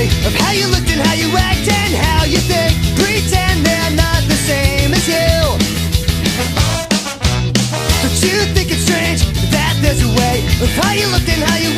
way of how you looked and how you act and how you think. Pretend they're not the same as you. Don't you think it's strange that there's a way of how you looked and how you?